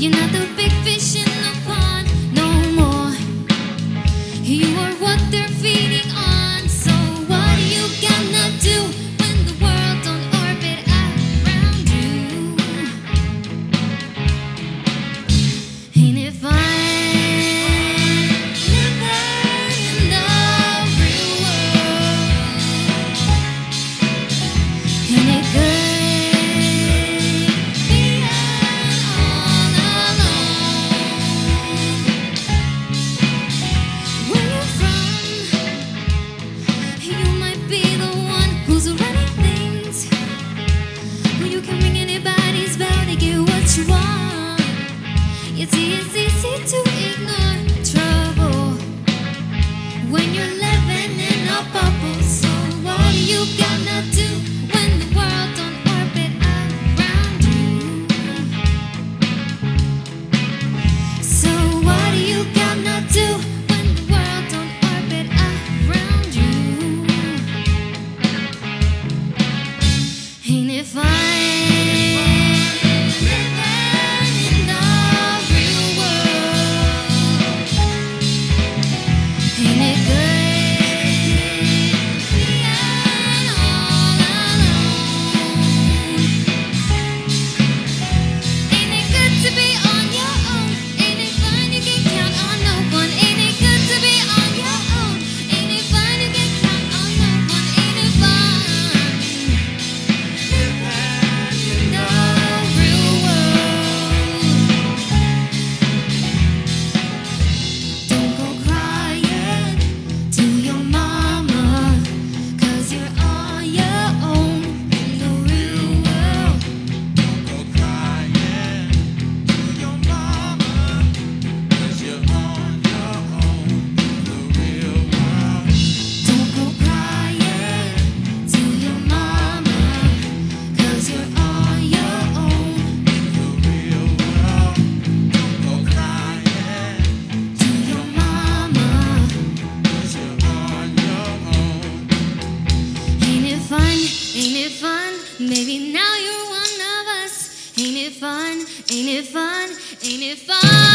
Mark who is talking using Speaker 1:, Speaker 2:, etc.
Speaker 1: You're not the big fish in the pond no more. You are what they're feeding. It is easy to Maybe now you're one of us. Ain't it fun? Ain't it fun? Ain't it fun?